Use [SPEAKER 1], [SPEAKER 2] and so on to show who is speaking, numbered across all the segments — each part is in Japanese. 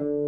[SPEAKER 1] you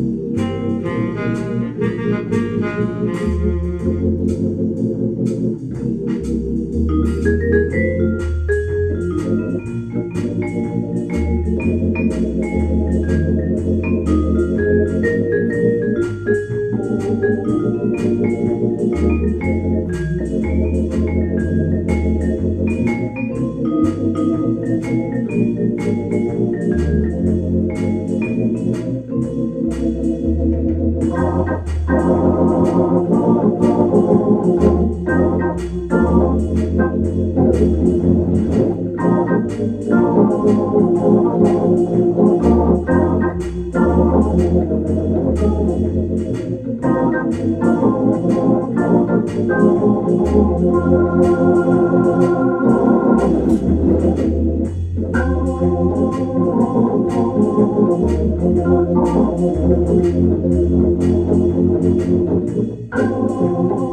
[SPEAKER 1] Thank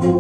[SPEAKER 1] you.